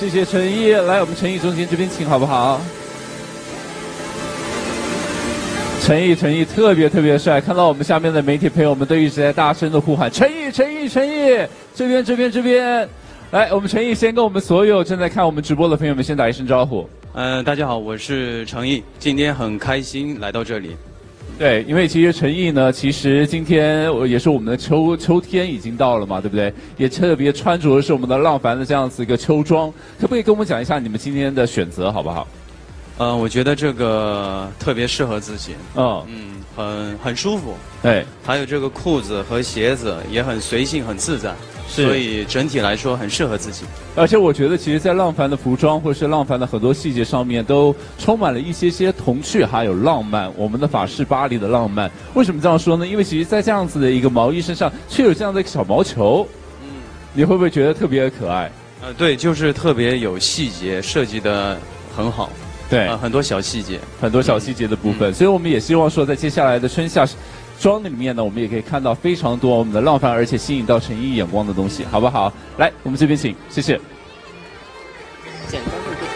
谢谢陈毅，来我们陈毅中间这边请好不好？陈毅，陈毅特别特别帅，看到我们下面的媒体朋友们都一直在大声的呼喊：陈毅，陈毅，陈毅！这边，这边，这边！来，我们陈毅先跟我们所有正在看我们直播的朋友们先打一声招呼。嗯，大家好，我是陈毅，今天很开心来到这里。对，因为其实陈毅呢，其实今天也是我们的秋秋天已经到了嘛，对不对？也特别穿着的是我们的浪凡的这样子一个秋装，可不可以跟我们讲一下你们今天的选择好不好？嗯，我觉得这个特别适合自己。嗯嗯，很很舒服。对，还有这个裤子和鞋子也很随性、很自在，所以整体来说很适合自己。而且我觉得，其实，在浪凡的服装或者是浪凡的很多细节上面，都充满了一些些童趣，还有浪漫。我们的法式巴黎的浪漫，为什么这样说呢？因为其实，在这样子的一个毛衣身上，却有这样的一个小毛球。嗯，你会不会觉得特别可爱？呃，对，就是特别有细节，设计的很好。对，很多小细节，很多小细节的部分，所以我们也希望说，在接下来的春夏装里面呢，我们也可以看到非常多我们的浪漫，而且吸引到陈毅眼光的东西，好不好？来，我们这边请，谢谢。简单的。